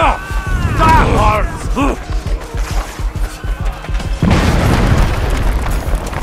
上，大儿子。